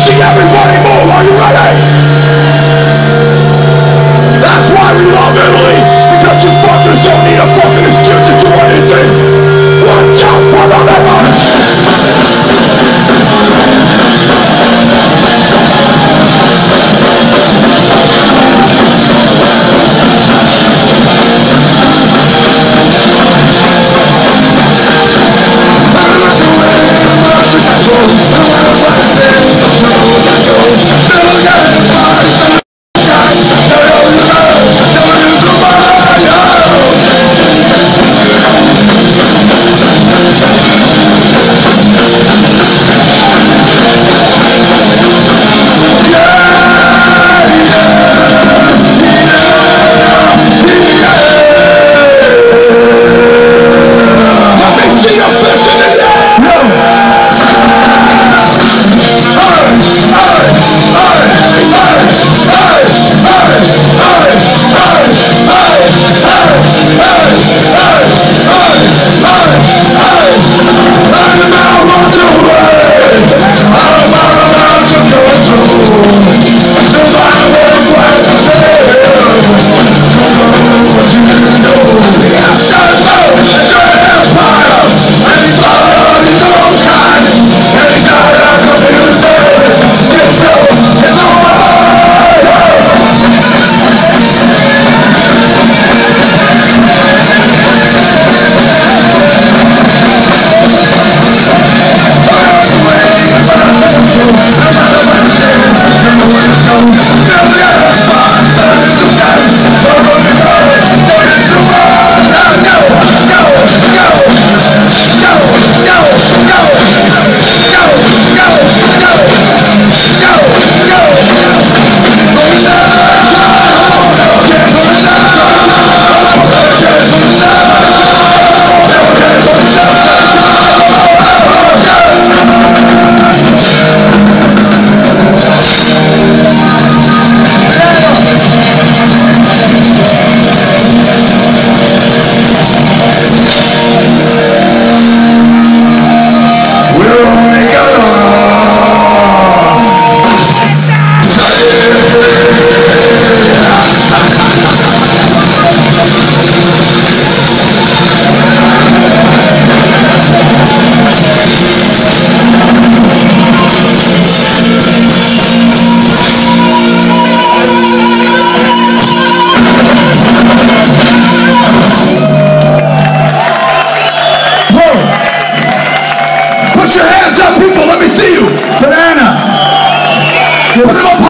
see everybody move. Are you ready? That's why we love Italy. Because you fuckers don't need a fucking excuse Gracias. We're people. Let me see you. Banana. Put them up